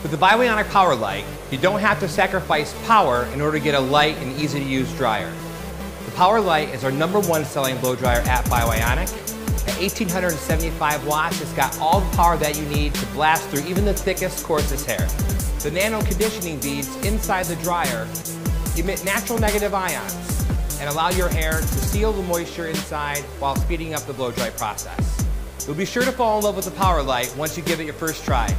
With the Bio Ionic Power Light, you don't have to sacrifice power in order to get a light and easy to use dryer. The Power Light is our number one selling blow dryer at Bio Ionic. At 1875 watts, it's got all the power that you need to blast through even the thickest, coarsest hair. The nano conditioning beads inside the dryer emit natural negative ions and allow your hair to seal the moisture inside while speeding up the blow dry process. You'll be sure to fall in love with the Power Light once you give it your first try.